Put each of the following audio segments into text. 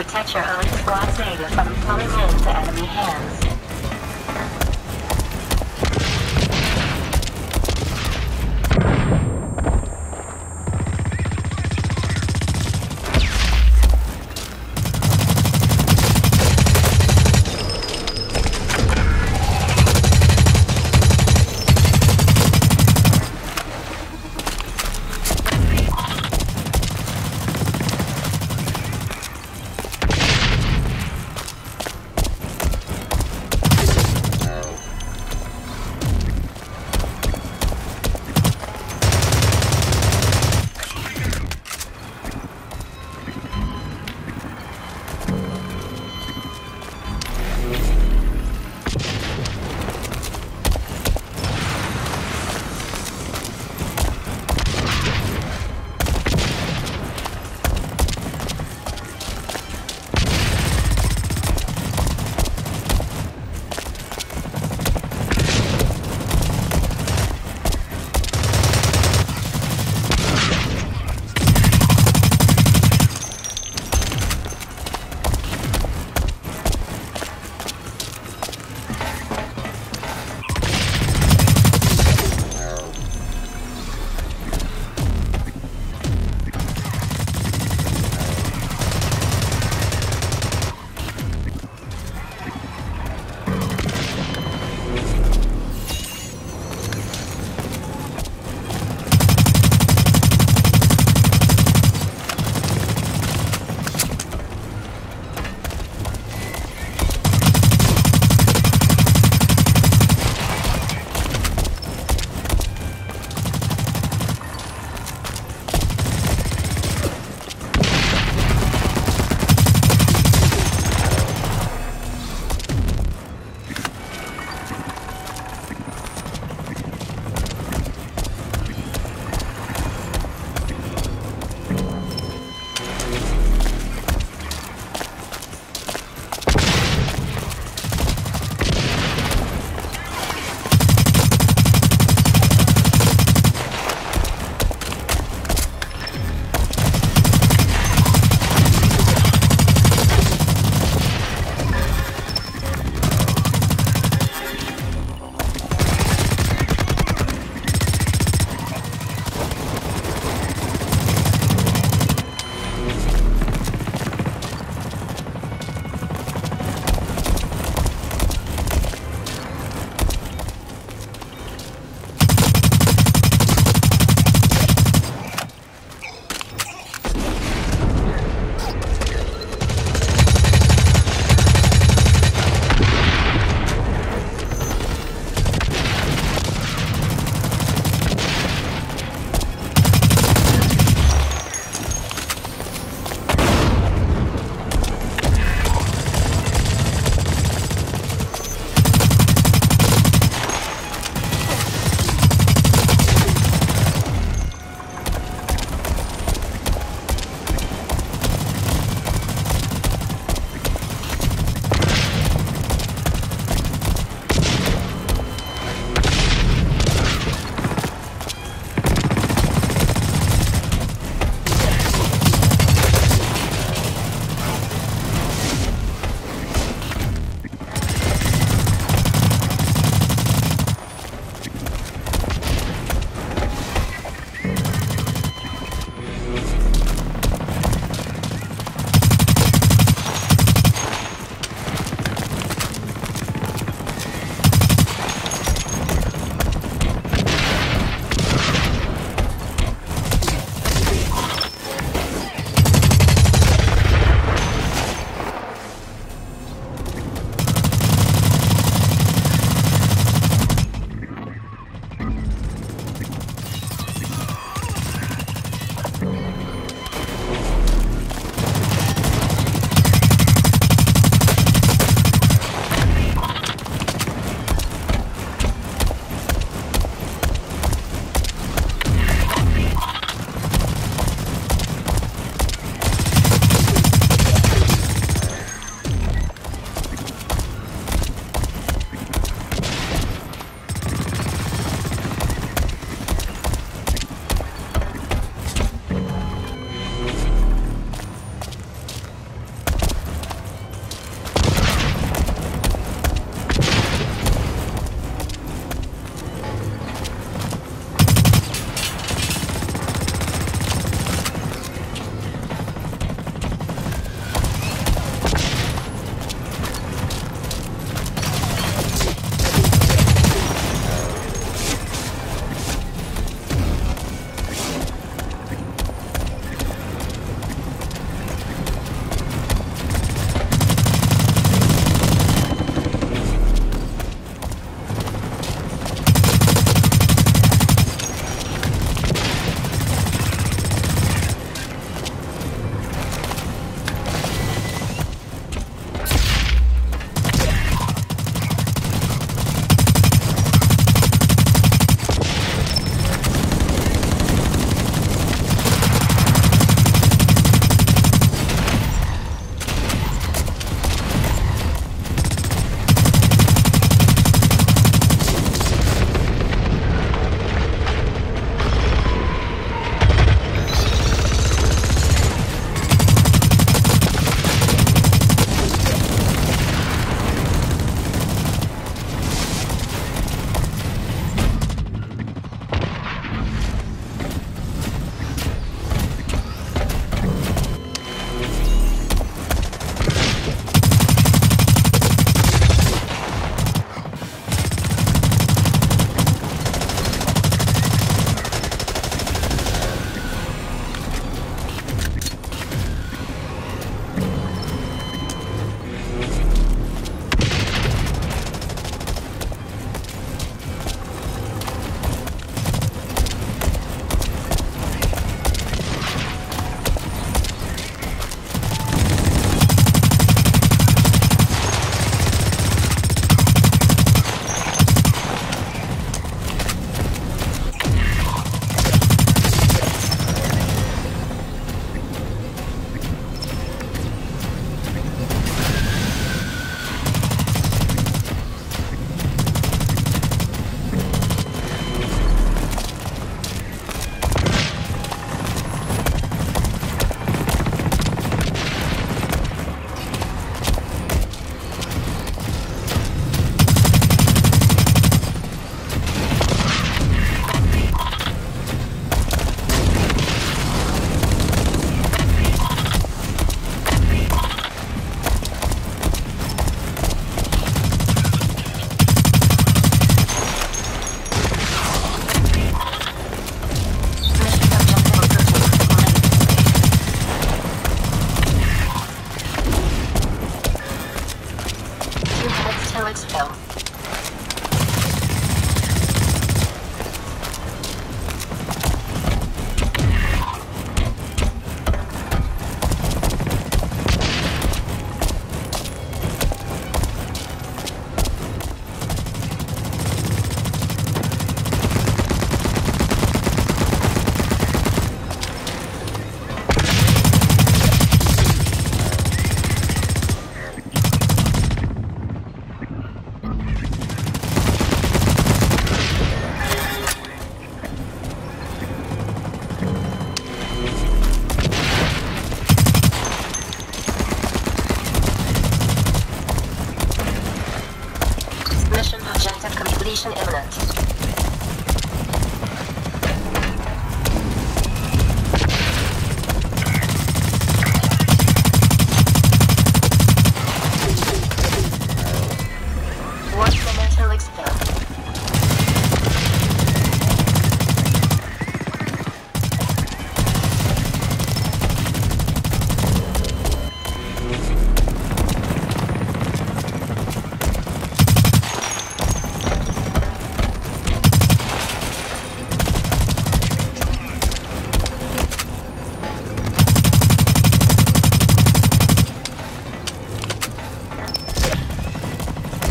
Protect your own squad data from coming into enemy hands.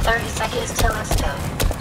30 seconds till I stop.